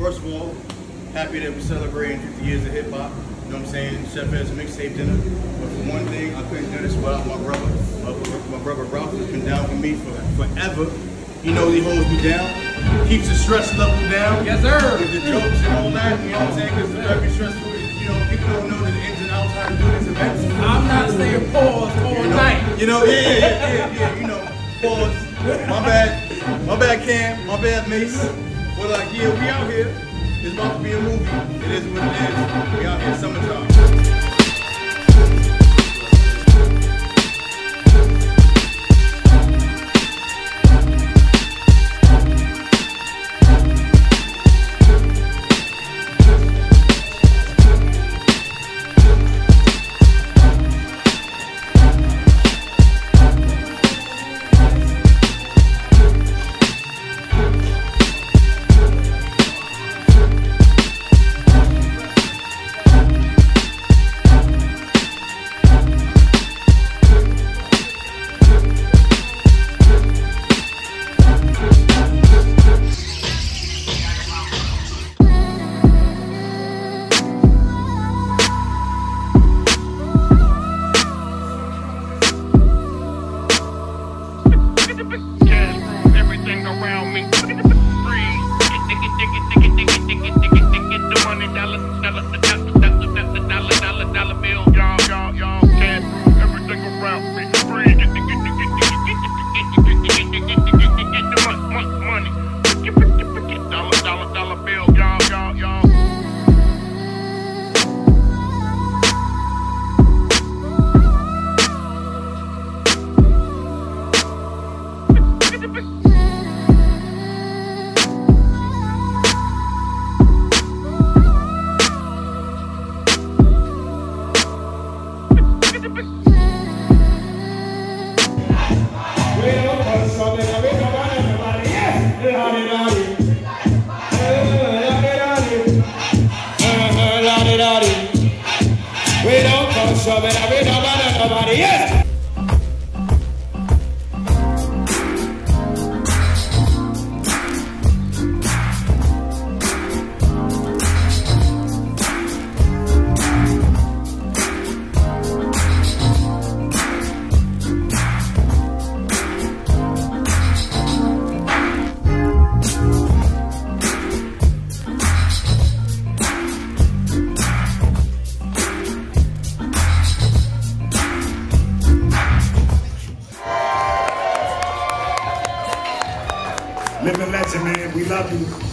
First of all, happy that we're celebrating 50 years of hip hop. You know what I'm saying? Chef has a mixtape dinner. But for one thing, I couldn't do this without my brother. My, my brother Ralph has been down with me for forever. He knows he holds me down. Keeps the stress level down. Yes, sir. With the jokes and all that. You know what I'm saying? Because it's very stressful. You know, people don't know the ins and outs how to do this event. I'm not saying pause all You know, night. You know, yeah, yeah, yeah, yeah, yeah, you know, pause. My bad, my bad, Cam, my bad, Mace. But like, yeah, we out here. It's about to be a movie. It is what it is. We out here, summertime. to be. aplauso. A ver, a ver, a ver, a. Living legend, man. We love you.